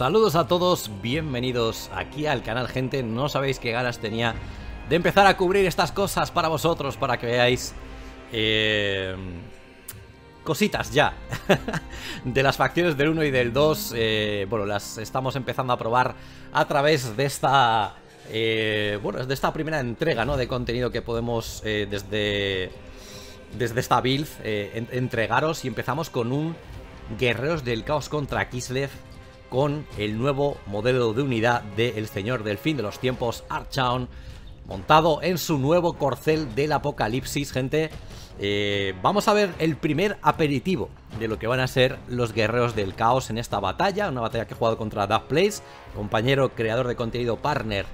Saludos a todos, bienvenidos aquí al canal gente, no sabéis qué ganas tenía de empezar a cubrir estas cosas para vosotros, para que veáis eh, cositas ya de las facciones del 1 y del 2, eh, bueno, las estamos empezando a probar a través de esta, eh, bueno, de esta primera entrega, ¿no? De contenido que podemos eh, desde, desde esta build eh, en- entregaros. Y empezamos con un Guerreros del Caos contra Kislev con el nuevo modelo de unidad del Señor del Fin de los Tiempos, Archaon, montado en su nuevo corcel del Apocalipsis, gente. Eh, vamos a ver el primer aperitivo de lo que van a ser los Guerreros del Caos en esta batalla, una batalla que he jugado contra Dark Place, compañero creador de contenido partner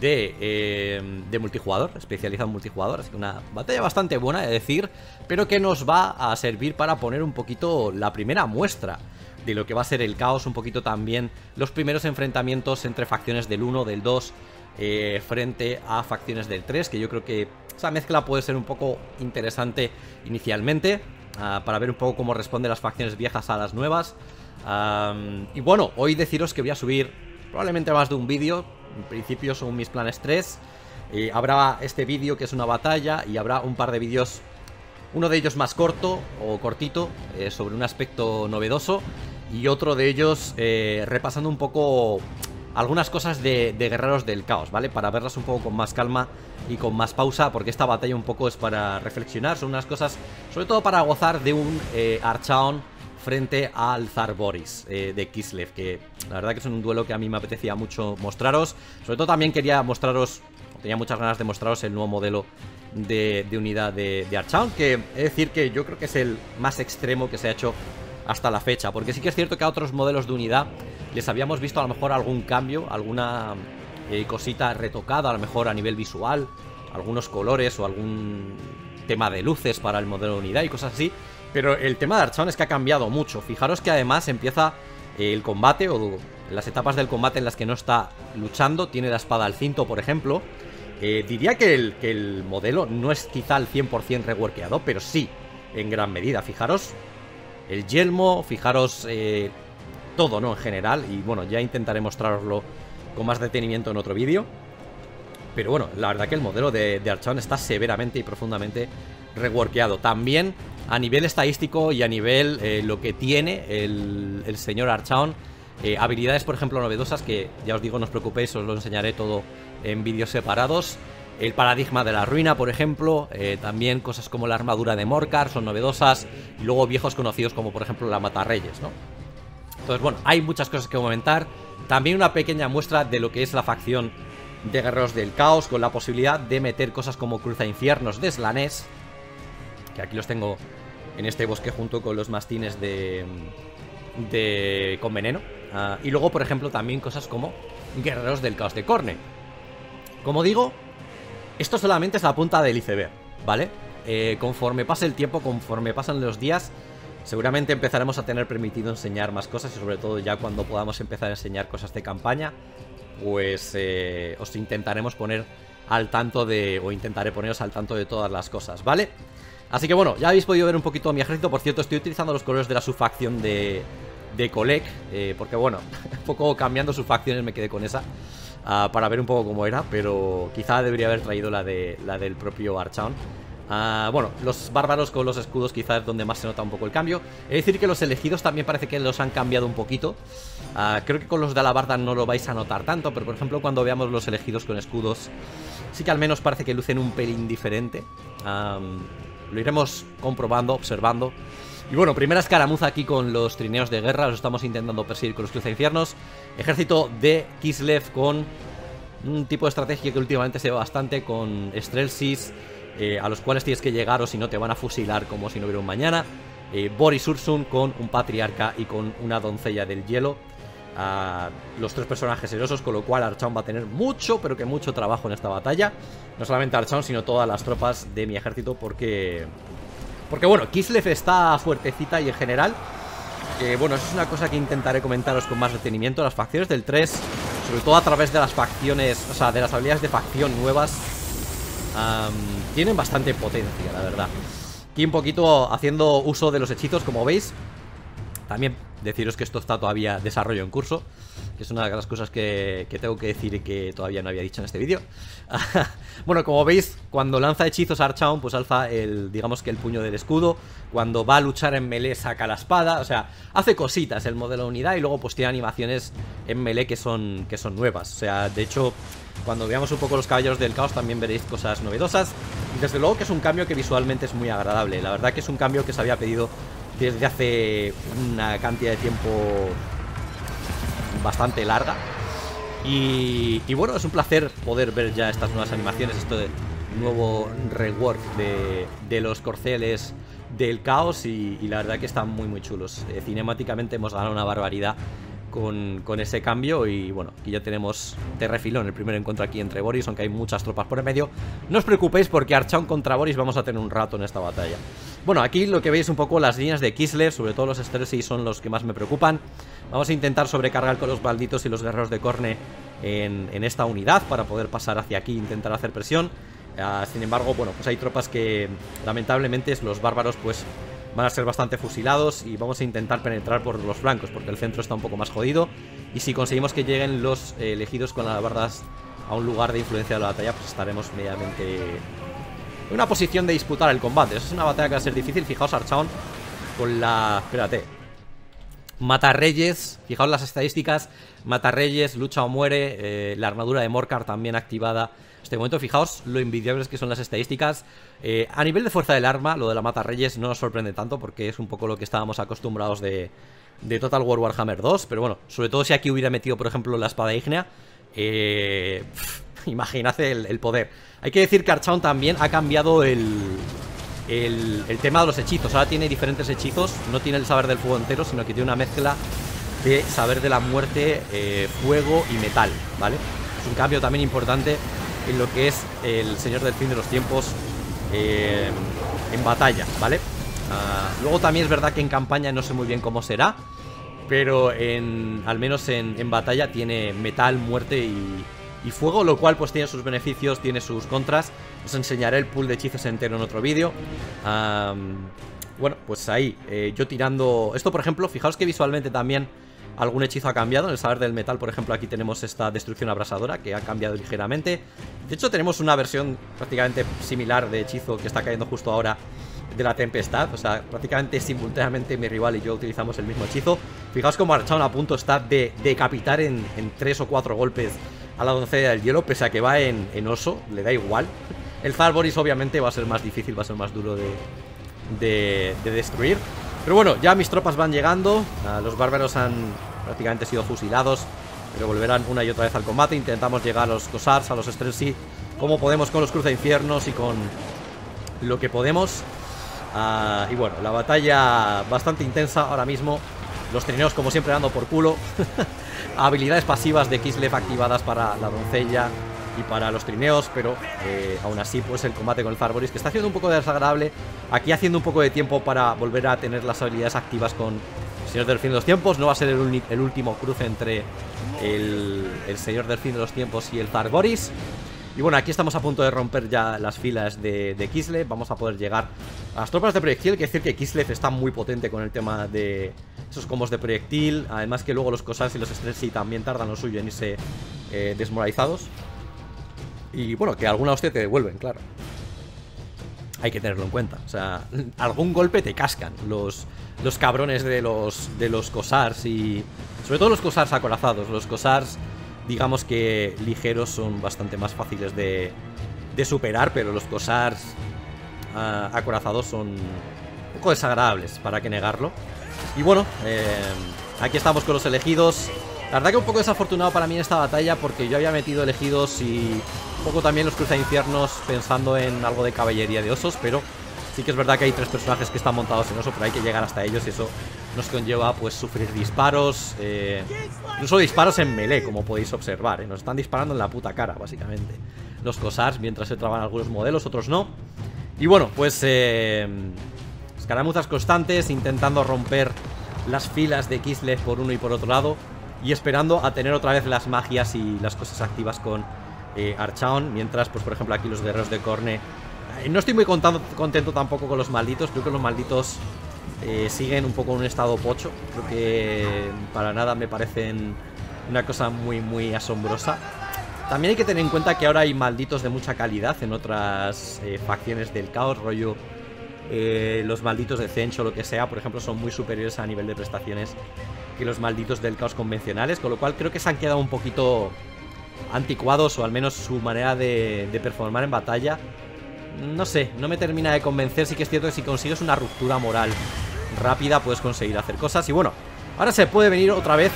de, eh, de multijugador, especializado en multijugador, así que una batalla bastante buena, de decir, pero que nos va a servir para poner un poquito la primera muestra de lo que va a ser el caos, un poquito también los primeros enfrentamientos entre facciones del 1, del 2, eh, frente a facciones del 3, que yo creo que esa mezcla puede ser un poco interesante inicialmente, ah, para ver un poco cómo responden las facciones viejas a las nuevas. Y bueno, hoy deciros que voy a subir probablemente más de un vídeo, en principio son mis planes 3. Eh, habrá este vídeo que es una batalla y habrá un par de vídeos uno de ellos más corto o cortito, eh, sobre un aspecto novedoso. Y otro de ellos eh, repasando un poco algunas cosas de, Guerreros del Caos, ¿vale? Para verlas un poco con más calma y con más pausa, porque esta batalla un poco es para reflexionar. Son unas cosas, sobre todo para gozar de un eh, Archaon frente al Zar Boris eh, de Kislev, que la verdad que es un duelo que a mí me apetecía mucho mostraros. Sobre todo también quería mostraros, tenía muchas ganas de mostraros el nuevo modelo de, de unidad de, de Archaon, que es decir que yo creo que es el más extremo que se ha hecho hasta la fecha, porque sí que es cierto que a otros modelos de unidad les habíamos visto a lo mejor algún cambio, alguna eh, cosita retocada, a lo mejor a nivel visual, algunos colores o algún tema de luces para el modelo de unidad y cosas así, pero el tema de Archaon es que ha cambiado mucho. Fijaros que además empieza eh, el combate o las etapas del combate en las que no está luchando, tiene la espada al cinto, por ejemplo. Eh, diría que el, que el modelo no es quizá al 100% reworkeado, pero sí, en gran medida. Fijaros el yelmo, fijaros eh, todo, ¿no? En general, y bueno, ya intentaré mostraroslo con más detenimiento en otro vídeo. Pero bueno, la verdad que el modelo de, de Archaon está severamente y profundamente reworkeado. También a nivel estadístico y a nivel eh, lo que tiene el, el señor Archaon. eh, habilidades, por ejemplo, novedosas que ya os digo, no os preocupéis, os lo enseñaré todo en vídeos separados. El paradigma de la ruina, por ejemplo. eh, también cosas como la armadura de Morcar son novedosas. Y luego viejos conocidos como, por ejemplo, la Matarreyes, ¿no? Entonces, bueno, hay muchas cosas que comentar. También una pequeña muestra de lo que es la facción de Guerreros del Caos, con la posibilidad de meter cosas como Cruza Infiernos de Slanes, que aquí los tengo en este bosque junto con los mastines de, de con veneno. Ah, y luego, por ejemplo, también cosas como Guerreros del Caos de Corne. Como digo, esto solamente es la punta del iceberg, ¿vale? Eh, conforme pase el tiempo, conforme pasan los días, seguramente empezaremos a tener permitido enseñar más cosas y sobre todo ya cuando podamos empezar a enseñar cosas de campaña, pues eh, os intentaremos poner al tanto de, o intentaré poneros al tanto de todas las cosas, ¿vale? Así que bueno, ya habéis podido ver un poquito mi ejército, por cierto, estoy utilizando los colores de la subfacción de, de Colec, eh, porque bueno, un poco cambiando sus facciones me quedé con esa. Ah, para ver un poco cómo era, pero quizá debería haber traído la, de, la del propio Archaon. Ah, bueno, los bárbaros con los escudos quizás es donde más se nota un poco el cambio. Es decir, que los elegidos también parece que los han cambiado un poquito. Ah, creo que con los de Alabarda no lo vais a notar tanto, pero por ejemplo cuando veamos los elegidos con escudos, sí que al menos parece que lucen un pelín diferente. Lo iremos comprobando, observando. Y bueno, primera escaramuza aquí con los trineos de guerra. Los estamos intentando perseguir con los cruzainfiernos. Ejército de Kislev con un tipo de estrategia que últimamente se ve bastante con Strelsis, eh, a los cuales tienes que llegar o si no te van a fusilar como si no hubiera un mañana. Eh, Boris Ursun con un patriarca y con una doncella del hielo. los tres personajes herosos, con lo cual Archaon va a tener mucho, pero que mucho trabajo en esta batalla. No solamente Archaon, sino todas las tropas de mi ejército, porque... Porque bueno, Kislev está fuertecita y en general... eh, bueno, eso es una cosa que intentaré comentaros con más detenimiento. Las facciones del 3, sobre todo a través de las facciones, o sea, de las habilidades de facción nuevas, tienen bastante potencia, la verdad. Aquí un poquito haciendo uso de los hechizos, como veis. También deciros que esto está todavía desarrollo en curso, que es una de las cosas que, tengo que decir y que todavía no había dicho en este vídeo. bueno, como veis, cuando lanza hechizos Archaon, pues alza el, digamos que el puño del escudo. Cuando va a luchar en melee saca la espada, o sea, hace cositas el modelo de unidad y luego pues tiene animaciones en melee que son, que son nuevas. O sea, de hecho, cuando veamos un poco los caballeros del caos también veréis cosas novedosas. Y desde luego que es un cambio que visualmente es muy agradable. La verdad que es un cambio que se había pedido desde hace una cantidad de tiempo bastante larga. Y, bueno, es un placer poder ver ya estas nuevas animaciones, esto de nuevo rework de, los corceles del caos y, la verdad que están muy muy chulos. Eh, cinemáticamente hemos ganado una barbaridad con, ese cambio y bueno, aquí ya tenemos Terrefilón, el primer encuentro aquí entre Boris, aunque hay muchas tropas por el medio. No os preocupéis porque Archaon contra Boris vamos a tener un rato en esta batalla. Bueno, aquí lo que veis un poco las líneas de Kislev, sobre todo los y son los que más me preocupan. Vamos a intentar sobrecargar con los balditos y los guerreros de Corne en, esta unidad para poder pasar hacia aquí e intentar hacer presión. Ah, sin embargo, bueno, pues hay tropas que lamentablemente los bárbaros pues van a ser bastante fusilados y vamos a intentar penetrar por los flancos porque el centro está un poco más jodido. Y si conseguimos que lleguen los eh, elegidos con las bardas a un lugar de influencia de la batalla pues estaremos mediamente en una posición de disputar el combate. Esa es una batalla que va a ser difícil, fijaos Archaon con la... espérate Mata reyes, fijaos las estadísticas Mata reyes, lucha o muere eh, La armadura de Morcar también activada este momento. Fijaos lo invidiables que son las estadísticas. Eh, a nivel de fuerza del arma, lo de la Mata Reyes no nos sorprende tanto porque es un poco lo que estábamos acostumbrados de, Total War Warhammer 2. Pero bueno, sobre todo si aquí hubiera metido, por ejemplo, la espada ígnea. Eh, imaginad el, poder. Hay que decir que Archaon también ha cambiado el, el, tema de los hechizos. Ahora tiene diferentes hechizos. No tiene el saber del fuego entero, sino que tiene una mezcla de saber de la muerte, eh, fuego y metal, ¿vale? Es un cambio también importante en lo que es el Señor del Fin de los Tiempos eh, en batalla, ¿vale? Ah, luego también es verdad que en campaña no sé muy bien cómo será, pero en, al menos en, batalla tiene metal, muerte y, fuego, lo cual pues tiene sus beneficios, tiene sus contras. Os enseñaré el pool de hechizos entero en otro vídeo. bueno, pues ahí, eh, yo tirando... Esto, por ejemplo, fijaos que visualmente también algún hechizo ha cambiado. En el saber del metal, por ejemplo, aquí tenemos esta destrucción abrasadora que ha cambiado ligeramente. De hecho, tenemos una versión prácticamente similar de hechizo que está cayendo justo ahora de la tempestad. O sea, prácticamente simultáneamente mi rival y yo utilizamos el mismo hechizo. Fijaos cómo Archaon a punto está de decapitar en, tres o cuatro golpes a la doncella del hielo, pese a que va en, oso, le da igual. El Zarboris obviamente va a ser más difícil, va a ser más duro de, de, de destruir. Pero bueno, ya mis tropas van llegando. Ah, los bárbaros han prácticamente sido fusilados. Pero volverán una y otra vez al combate. Intentamos llegar a los Cosars, a los Strensi. Como podemos con los Cruza Infiernos y con lo que podemos. Ah, y bueno, la batalla bastante intensa ahora mismo. Los trineos, como siempre, dando por culo. Habilidades pasivas de Kislev activadas para la doncella y para los trineos, pero eh, aún así pues el combate con el Farboris que está haciendo un poco desagradable, aquí haciendo un poco de tiempo para volver a tener las habilidades activas con el Señor del Fin de los Tiempos, no va a ser el, último cruce entre el, Señor del Fin de los Tiempos y el Farboris. Y bueno, aquí estamos a punto de romper ya las filas de, Kislev, vamos a poder llegar a las tropas de proyectil, que decir que Kislev está muy potente con el tema de esos combos de proyectil, además que luego los Cosas y los Stressi también tardan lo suyo en irse eh, desmoralizados. Y bueno, que alguna hostia te devuelven, claro. Hay que tenerlo en cuenta. O sea, algún golpe te cascan los, los cabrones de los, de los Cosars y... Sobre todo los Cosars acorazados. Los Cosars, digamos que ligeros son bastante más fáciles de, de superar, pero los Cosars ah, acorazados son un poco desagradables, para que negarlo. Y bueno, eh, aquí estamos con los elegidos. La verdad que un poco desafortunado para mí en esta batalla porque yo había metido elegidos y poco también los cruza infiernos pensando en algo de caballería de osos, pero sí que es verdad que hay tres personajes que están montados en oso, pero hay que llegar hasta ellos y eso nos conlleva pues sufrir disparos, eh, incluso disparos en melee, como podéis observar, ¿eh? nos están disparando en la puta cara, básicamente. Los cosars, mientras se traban algunos modelos, otros no. Y bueno, pues eh, escaramuzas constantes, intentando romper las filas de Kislev por uno y por otro lado y esperando a tener otra vez las magias y las cosas activas con eh, Archaon, mientras, pues por ejemplo, aquí los guerreros de Corne... Eh, no estoy muy contento tampoco con los malditos, creo que los malditos eh, siguen un poco en un estado pocho. Creo que para nada me parecen una cosa muy, muy asombrosa. También hay que tener en cuenta que ahora hay malditos de mucha calidad en otras facciones del caos, rollo los malditos de Zench o lo que sea, por ejemplo, son muy superiores a nivel de prestaciones que los malditos del caos convencionales, con lo cual creo que se han quedado un poquito anticuados o al menos su manera de, de performar en batalla. No sé, no me termina de convencer, sí que es cierto que si consigues una ruptura moral rápida puedes conseguir hacer cosas y bueno, ahora se puede venir otra vez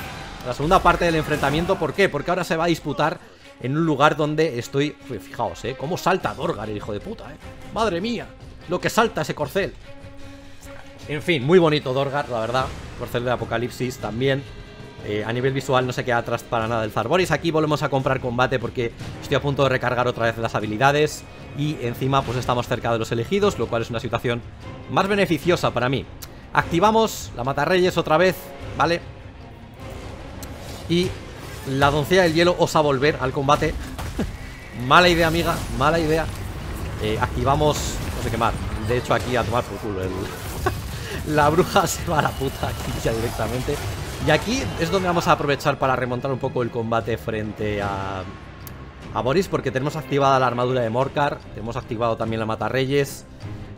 la segunda parte del enfrentamiento, ¿por qué? Porque ahora se va a disputar en un lugar donde estoy... Fijaos, ¿eh? Cómo salta Dorgar, el hijo de puta, ¿eh? ¡Madre mía! Lo que salta ese corcel. En fin, muy bonito Dorgar, la verdad. Corcel de Apocalipsis también. Eh, a nivel visual no se queda atrás para nada el Zarboris. Aquí volvemos a comprar combate porque estoy a punto de recargar otra vez las habilidades. Y encima pues estamos cerca de los elegidos, lo cual es una situación más beneficiosa para mí. Activamos la Matarreyes otra vez, ¿vale? Y la doncella del hielo osa volver al combate. mala idea, amiga, mala idea. Eh, activamos, no sé qué más. De hecho, aquí a tomar por culo. la bruja se va a la puta aquí directamente. Y aquí es donde vamos a aprovechar para remontar un poco el combate frente a, Boris, porque tenemos activada la armadura de Morcar, tenemos activado también la Mata Reyes.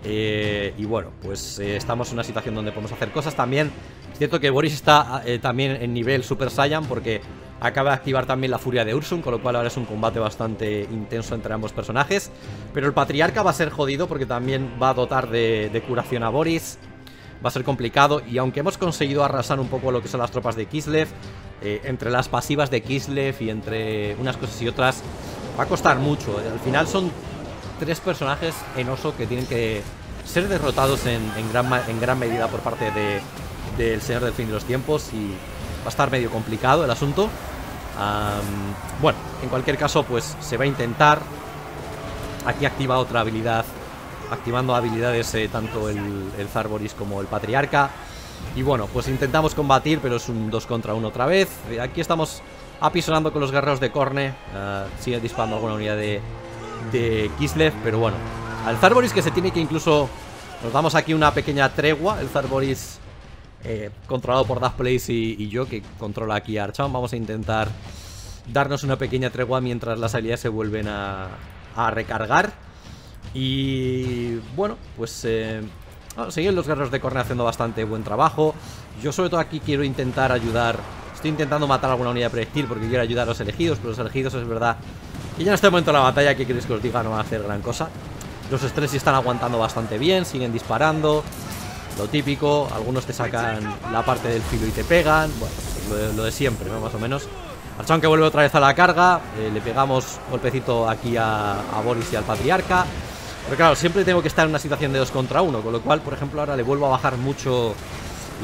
Eh, y bueno, pues eh, estamos en una situación donde podemos hacer cosas también. Es cierto que Boris está también en nivel Super Saiyan, porque Acaba de activar también la furia de Ursun, con lo cual ahora es un combate bastante intenso entre ambos personajes. Pero el patriarca va a ser jodido porque también va a dotar de, curación a Boris. Va a ser complicado y aunque hemos conseguido arrasar un poco lo que son las tropas de Kislev, eh, entre las pasivas de Kislev y entre unas cosas y otras, va a costar mucho. Al final son tres personajes en oso que tienen que ser derrotados en, gran, en gran, medida por parte del Señor del Fin de los Tiempos y va a estar medio complicado el asunto bueno, en cualquier caso, pues se va a intentar. Aquí activa otra habilidad, activando habilidades eh, tanto el, el Zarboris como el Patriarca. Y bueno, pues intentamos combatir, pero es un 2 contra 1 otra vez. Eh, aquí estamos apisonando con los guerreros de Corne. Ah, sigue disparando alguna unidad de, de Kislev, pero bueno. Al Zarboris que se tiene que incluso... Nos damos aquí una pequeña tregua. El Zarboris eh, controlado por Daft y, yo, que controla aquí a Archon. Vamos a intentar darnos una pequeña tregua mientras las habilidades se vuelven a, recargar. Y bueno, pues eh, siguen los guerreros de Corne haciendo bastante buen trabajo. Yo sobre todo aquí quiero intentar ayudar. Estoy intentando matar alguna unidad de proyectil porque quiero ayudar a los elegidos, pero los elegidos es verdad que ya en este momento de la batalla, que queréis que os diga, no va a hacer gran cosa. Los estrés están aguantando bastante bien, siguen disparando. Lo típico, algunos te sacan la parte del filo y te pegan. Bueno, lo de, siempre, ¿no? Más o menos. Archón que vuelve otra vez a la carga. Eh, le pegamos golpecito aquí a, Boris y al Patriarca. Pero claro, siempre tengo que estar en una situación de dos contra uno. Con lo cual, por ejemplo, ahora le vuelvo a bajar mucho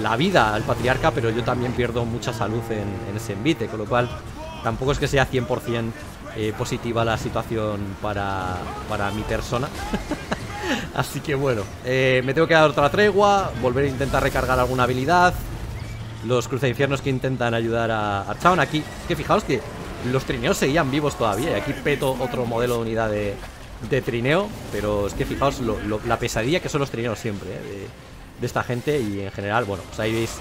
la vida al Patriarca. Pero yo también pierdo mucha salud en, ese envite. Con lo cual, tampoco es que sea 100% eh, positiva la situación para, para mi persona. Así que bueno, eh, me tengo que dar otra tregua, volver a intentar recargar alguna habilidad. Los cruzainfiernos que intentan ayudar a Archaon aquí. Que fijaos que los trineos seguían vivos todavía. Y aquí peto otro modelo de unidad de, trineo. Pero es que fijaos la pesadilla que son los trineos siempre eh, de, esta gente. Y en general, bueno, pues ahí veis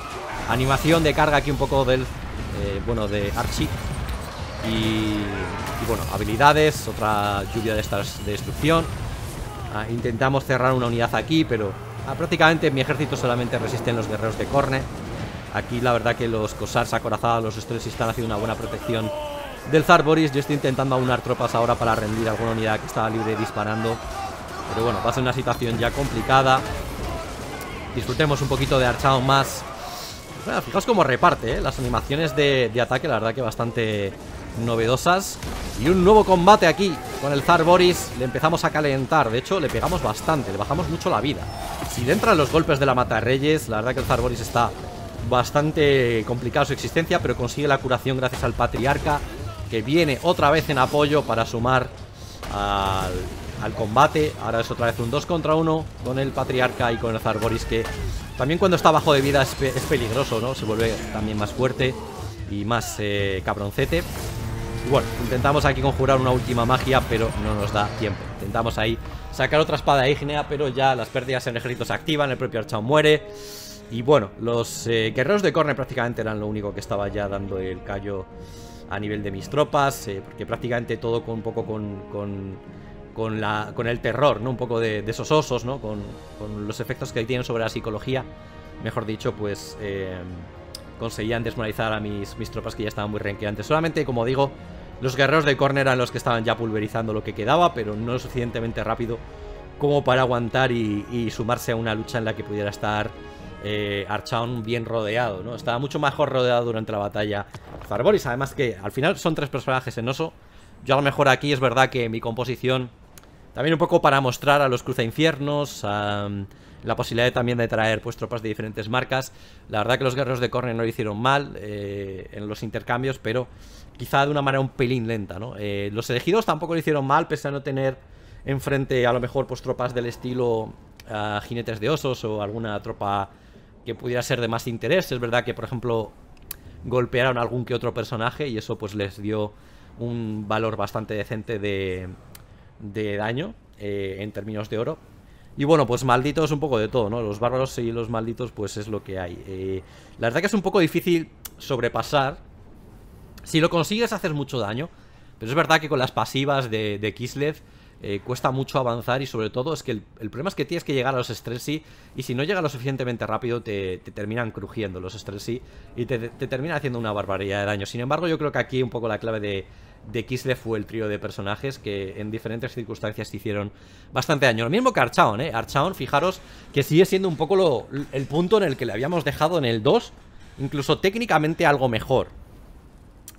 animación de carga aquí un poco del, eh, bueno, de Archie. Y, bueno, habilidades, otra lluvia de estas de destrucción. Ah, intentamos cerrar una unidad aquí, pero ah, prácticamente mi ejército solamente resisten los guerreros de Corne. Aquí la verdad que los Cosars acorazados, los Strells están haciendo una buena protección del Zar Boris. Yo estoy intentando aunar tropas ahora para rendir alguna unidad que estaba libre disparando. Pero bueno, va a ser una situación ya complicada. Disfrutemos un poquito de Archaon más. fijaos cómo reparte, ¿eh? Las animaciones de, de ataque, la verdad que bastante novedosas. Y un nuevo combate aquí con el Zar Boris. Le empezamos a calentar. De hecho, le pegamos bastante. Le bajamos mucho la vida. Si le entran los golpes de la Mata Reyes, la verdad que el Zar Boris está bastante complicado su existencia, pero consigue la curación gracias al Patriarca, que viene otra vez en apoyo para sumar al, combate. Ahora es otra vez un 2 contra 1 con el Patriarca y con el Zarboris, que también cuando está bajo de vida es, peligroso, ¿no? Se vuelve también más fuerte y más eh, cabroncete. bueno, intentamos aquí conjurar una última magia, pero no nos da tiempo. Intentamos ahí sacar otra espada ígnea, pero ya las pérdidas en ejército se activan, el propio Archao muere. Y bueno, los eh, guerreros de Corne prácticamente eran lo único que estaba ya dando el callo a nivel de mis tropas, eh, porque prácticamente todo con un poco con, con, la, con el terror, ¿no? Un poco de, esos osos, ¿no? Con, los efectos que tienen sobre la psicología, mejor dicho, pues eh, conseguían desmoralizar a mis, mis tropas que ya estaban muy renqueantes. Solamente, como digo, los guerreros de Corne eran los que estaban ya pulverizando lo que quedaba, pero no lo suficientemente rápido como para aguantar y, sumarse a una lucha en la que pudiera estar eh, Archaon bien rodeado, ¿no? Estaba mucho mejor rodeado durante la batalla Farboris, además que al final son tres personajes en oso. Yo a lo mejor aquí es verdad que mi composición, también un poco para mostrar a los cruzainfiernos, a la posibilidad también de traer pues tropas de diferentes marcas. La verdad que los guerreros de Corne no lo hicieron mal eh, en los intercambios, pero quizá de una manera un pelín lenta, ¿no? Eh, los elegidos tampoco lo hicieron mal, pese a no tener enfrente a lo mejor pues tropas del estilo ah, jinetes de osos o alguna tropa que pudiera ser de más interés. Es verdad que, por ejemplo, golpearon a algún que otro personaje y eso pues les dio un valor bastante decente de, de daño eh, en términos de oro. Y bueno, pues malditos un poco de todo, ¿no? Los bárbaros y los malditos pues es lo que hay. Eh, la verdad que es un poco difícil sobrepasar. Si lo consigues haces mucho daño. Pero es verdad que con las pasivas de, Kislev eh, cuesta mucho avanzar y sobre todo es que el, problema es que tienes que llegar a los Stressy y si no llega lo suficientemente rápido te, terminan crujiendo los Stressy y te, te terminan haciendo una barbaridad de daño. Sin embargo yo creo que aquí un poco la clave de, de Kislev fue el trío de personajes que en diferentes circunstancias hicieron bastante daño. Lo mismo que Archaon, ¿eh? Archaon, fijaros que sigue siendo un poco lo, el punto en el que le habíamos dejado en el 2, incluso técnicamente algo mejor.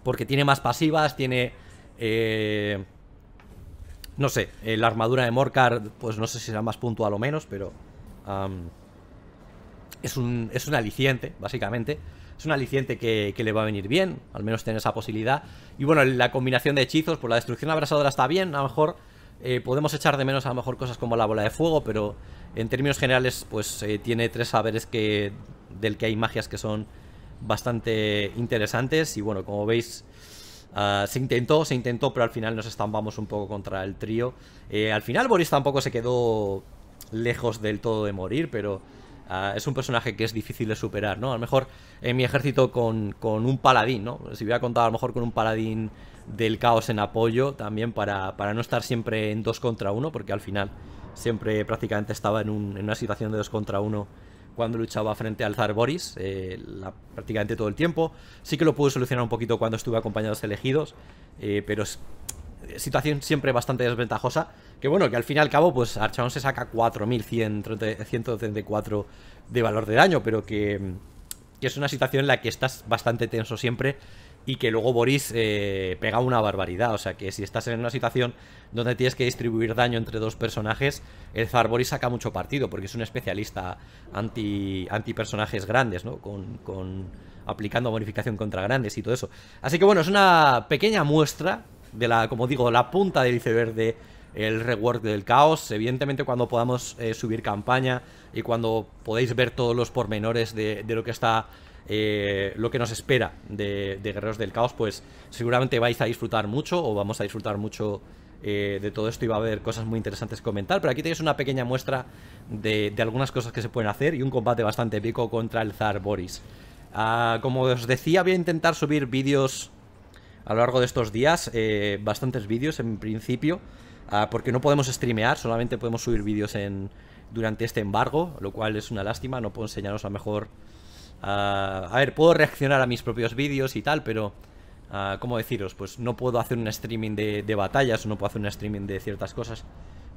Porque tiene más pasivas, tiene... Eh, no sé, eh, la armadura de Morcar, pues no sé si será más puntual o menos, pero... es, un, es un aliciente, básicamente. Es un aliciente que, le va a venir bien, al menos tener esa posibilidad. Y bueno, la combinación de hechizos, pues la destrucción abrasadora está bien, a lo mejor eh, podemos echar de menos a lo mejor cosas como la bola de fuego, pero en términos generales, pues eh, tiene tres saberes que del que hay magias que son bastante interesantes. Y bueno, como veis, ah, se intentó, se intentó, pero al final nos estampamos un poco contra el trío. Eh, al final Boris tampoco se quedó lejos del todo de morir, pero Ah, es un personaje que es difícil de superar, ¿no? A lo mejor en mi ejército con, un paladín, ¿no? Si hubiera contado a lo mejor con un paladín del caos en apoyo también para, no estar siempre en dos contra uno, porque al final siempre prácticamente estaba en, una situación de dos contra uno cuando luchaba frente al Zar Boris, eh, prácticamente todo el tiempo. Sí que lo pude solucionar un poquito cuando estuve acompañado de los elegidos, eh, pero es situación siempre bastante desventajosa. Que bueno, que al fin y al cabo, pues Archaon se saca 4134 de valor de daño, pero que, es una situación en la que estás bastante tenso siempre y que luego Boris eh, pega una barbaridad. O sea que si estás en una situación donde tienes que distribuir daño entre dos personajes, el Zar Boris saca mucho partido porque es un especialista anti, anti personajes grandes, ¿no? Con, con aplicando bonificación contra grandes y todo eso. Así que bueno, es una pequeña muestra de la, como digo, la punta del iceberg de el rework del caos. Evidentemente cuando podamos eh, subir campaña y cuando podéis ver todos los pormenores de, lo que está eh, lo que nos espera de, Guerreros del Caos, pues seguramente vais a disfrutar mucho o vamos a disfrutar mucho eh, de todo esto y va a haber cosas muy interesantes que comentar. Pero aquí tenéis una pequeña muestra de, algunas cosas que se pueden hacer y un combate bastante épico contra el Zar Boris. Ah, como os decía, voy a intentar subir vídeos a lo largo de estos días eh, bastantes vídeos en principio, ah, porque no podemos streamear, solamente podemos subir vídeos en durante este embargo, lo cual es una lástima, no puedo enseñaros a mejor... Ah, a ver, puedo reaccionar a mis propios vídeos y tal, pero... Uh, ¿Cómo deciros? Pues no puedo hacer un streaming de, de batallas o no puedo hacer un streaming de ciertas cosas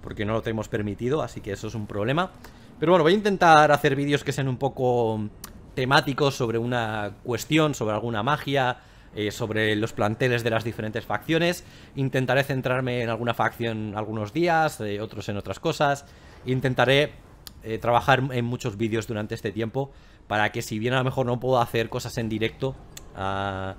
porque no lo tenemos permitido, así que eso es un problema. Pero bueno, voy a intentar hacer vídeos que sean un poco temáticos sobre una cuestión, sobre alguna magia, eh, sobre los planteles de las diferentes facciones. Intentaré centrarme en alguna facción algunos días, eh, otros en otras cosas. Intentaré eh, trabajar en muchos vídeos durante este tiempo para que si bien a lo mejor no puedo hacer cosas en directo ah,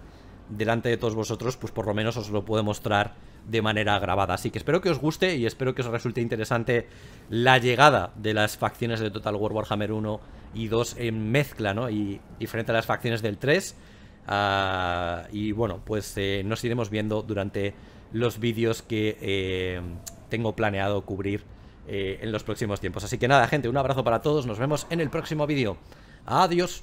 delante de todos vosotros, pues por lo menos os lo puedo mostrar de manera grabada. Así que espero que os guste y espero que os resulte interesante la llegada de las facciones de Total War Warhammer 1 y 2 en mezcla, ¿no? Y, y frente a las facciones del 3 Ah, y bueno, pues eh, nos iremos viendo durante los vídeos que eh, tengo planeado cubrir eh, en los próximos tiempos. Así que nada, gente, un abrazo para todos. Nos vemos en el próximo vídeo. Adiós.